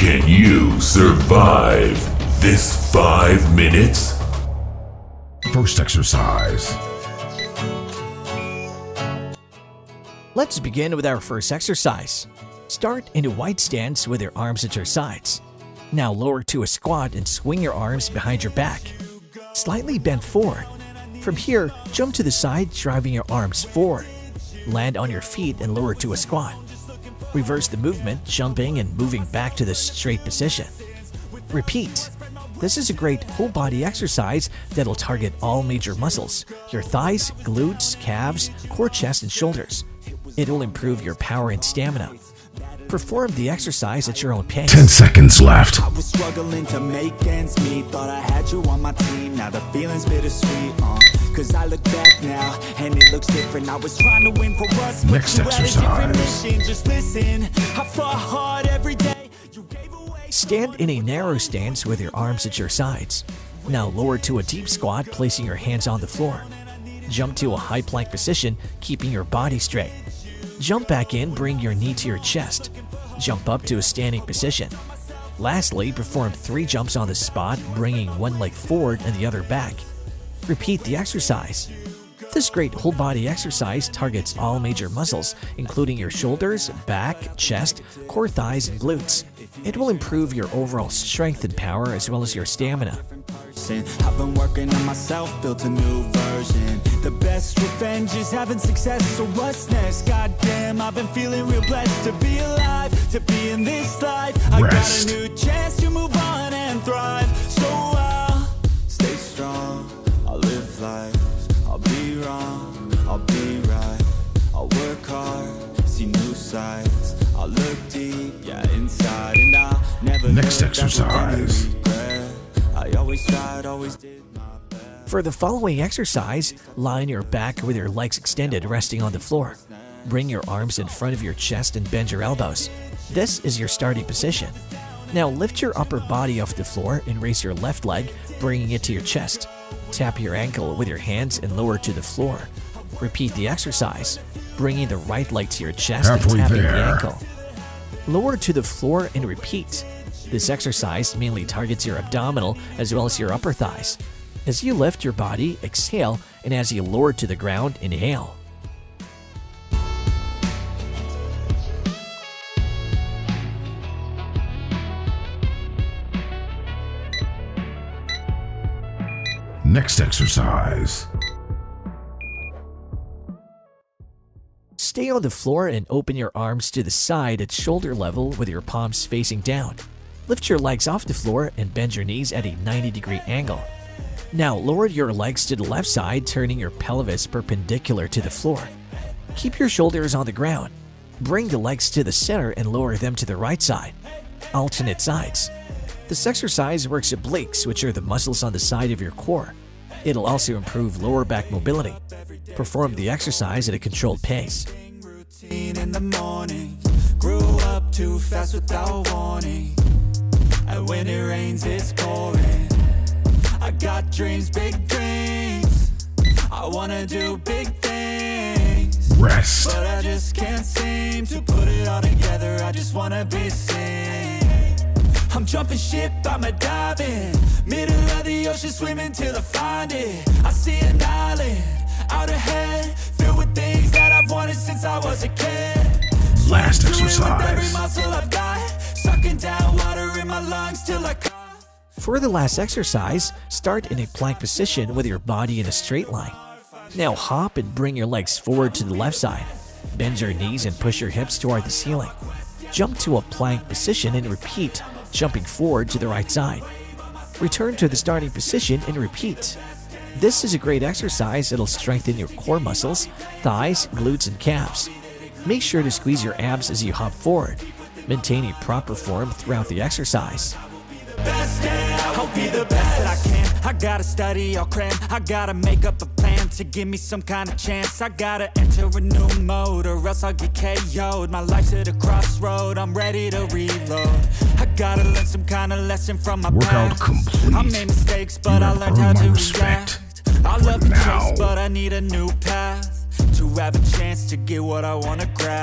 you survive this five minutes? First exercise. Let's begin with our first exercise. Start in a wide stance with your arms at your sides. Now lower to a squat and swing your arms behind your back. Slightly bend forward. From here, jump to the side, driving your arms forward. Land on your feet and lower to a squat. Reverse the movement, jumping and moving back to the straight position. Repeat. This is a great whole body exercise that'll target all major muscles your thighs, glutes, calves, core, chest, and shoulders. It'll improve your power and stamina. Perform the exercise at your own pace. 10 seconds left. Struggling to make ends meet Thought I had you on my team Now the feeling's bittersweet uh, Cause I look back now And it looks different I was trying to win for us but Next you had a different exercise. mission. Just listen I fought hard every day You gave away Stand in a narrow stance with your arms at your sides. Now lower to a deep squat, placing your hands on the floor. Jump to a high plank position, keeping your body straight. Jump back in, bring your knee to your chest. Jump up to a standing position. Lastly, perform three jumps on the spot, bringing one leg forward and the other back. Repeat the exercise. This great whole body exercise targets all major muscles, including your shoulders, back, chest, core thighs, and glutes. It will improve your overall strength and power as well as your stamina. Person I've been working on myself, built a new version The best revenge is having success, so what's next? Goddamn, I've been feeling real blessed to be alive, to be in this life I Rest. got a new chance to move on and thrive So I'll stay strong, I'll live life I'll be wrong, I'll be right I'll work hard, see new sights I'll look deep, yeah, inside And I'll never Next look back with any exercise. Regret. I always tried, always did my best. For the following exercise, lie on your back with your legs extended, resting on the floor. Bring your arms in front of your chest and bend your elbows. This is your starting position. Now lift your upper body off the floor and raise your left leg, bringing it to your chest. Tap your ankle with your hands and lower to the floor. Repeat the exercise, bringing the right leg to your chest Halfway and tapping the ankle. Lower to the floor and repeat. This exercise mainly targets your abdominal as well as your upper thighs. As you lift your body, exhale, and as you lower to the ground, inhale. Next exercise. Stay on the floor and open your arms to the side at shoulder level with your palms facing down. Lift your legs off the floor and bend your knees at a 90 degree angle. Now lower your legs to the left side, turning your pelvis perpendicular to the floor. Keep your shoulders on the ground. Bring the legs to the center and lower them to the right side. Alternate sides. This exercise works obliques, which are the muscles on the side of your core. It'll also improve lower back mobility. Perform the exercise at a controlled pace. routine in the morning. Grew up too fast without warning. And when it rains, it's pouring. I got dreams, big dreams. I wanna do big things. Rest. But I just can't seem to put it all together. I just wanna be seen. I'm jumping ship, I'm a diving. Middle of the ocean, swimming till I find it. I see an island out ahead, filled with things that I've wanted since I was a kid. Last Swimming with every exercise. muscle I've got, sucking down For the last exercise, start in a plank position with your body in a straight line. Now hop and bring your legs forward to the left side. Bend your knees and push your hips toward the ceiling. Jump to a plank position and repeat, jumping forward to the right side. Return to the starting position and repeat. This is a great exercise that'll strengthen your core muscles, thighs, glutes, and calves. Make sure to squeeze your abs as you hop forward. Maintain a proper form throughout the exercise. Best, yeah, I'll be the best that I can. I gotta study, I'll cram. I gotta make up a plan to give me some kind of chance. I gotta enter a new mode, or else I'll get KO'd. My life's at a crossroad, I'm ready to reload. I gotta learn some kind of lesson from my Workout past. complete. I made mistakes, but I learned how to respect. react. I love the chase, but I need a new path to have a chance to get what I wanna grab.